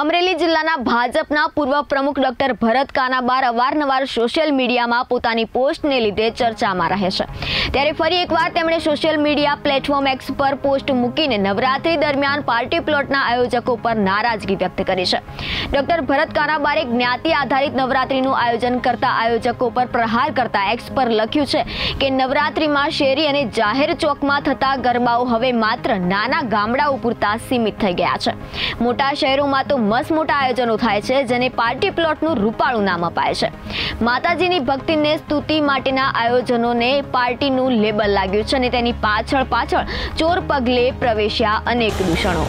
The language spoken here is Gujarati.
અમરેલી જિલ્લાના ભાજપના પૂર્વ પ્રમુખ ડોક્ટર ભરત કાનાબાર અવારનવાર સોશિયલ મીડિયામાં પોતાની પોસ્ટને લીધે ચર્ચામાં રહે છે. ત્યારે ફરી એકવાર તેમણે સોશિયલ મીડિયા પ્લેટફોર્મ એક્સ પર પોસ્ટ મૂકીને નવરાત્રી દરમિયાન પાર્ટી પ્લોટના આયોજકો પર નારાજગી વ્યક્ત કરી છે. ડોક્ટર ભરત કાનાબારે જ્ઞાતિ આધારિત નવરાત્રીનું આયોજન કરતા આયોજકો પર પ્રહાર કરતા એક્સ પર લખ્યું છે કે નવરાત્રીમાં શેરી અને જાહેર ચોકમાં થતા ગરબાઓ હવે માત્ર નાના ગામડાઓ પૂરતા સીમિત થઈ ગયા છે. મોટા શહેરોમાં તો મસ્ત મોટા આયોજનો થાય છે, જેને પાર્ટી પ્લોટનું રૂપાળું નામ અપાય છે. માતાજીની ભક્તિને સ્તુતિ માટેના આયોજનોને પાર્ટીનું લેબલ લાગ્યું છે અને તેની પાછળ પાછળ ચોર પગલે પ્રવેશ્યા અનેક દૂષણો.